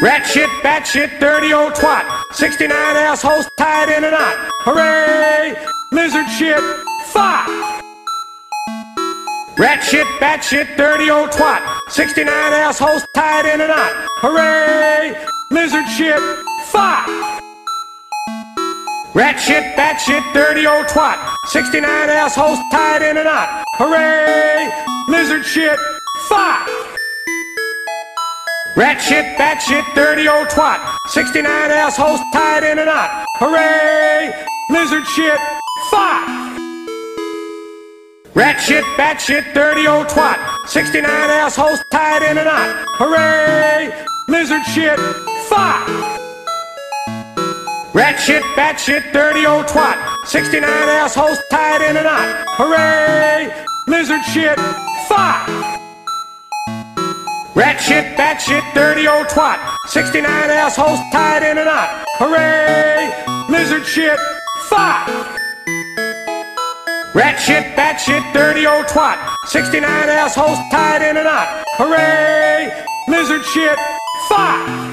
Rat shit, bat shit, dirty old twat. 69 assholes tied in a knot. Hooray! Lizard shit, fuck! Rat shit, bat shit, dirty old twat. 69 assholes tied in a knot. Hooray! Lizard shit, fuck! Rat shit, bat shit, dirty old twat. 69 assholes tied in a knot. Hooray! Lizard shit, fuck! Rat shit, bat shit, dirty old twat. 69 assholes tied in a knot. Hooray! Lizard shit, fuck! Rat shit, bat shit, dirty old twat. 69 assholes tied in a knot. Hooray! Lizard shit, fuck! Rat shit, bat shit, dirty old twat. 69 assholes tied in a knot. Hooray! Lizard shit, fuck! Rat shit, bat shit, dirty old twat. 69 assholes tied in a knot. Hooray! Lizard shit, fuck! Rat shit, bat shit, dirty old twat. 69 assholes tied in a knot. Hooray! Lizard shit, fuck!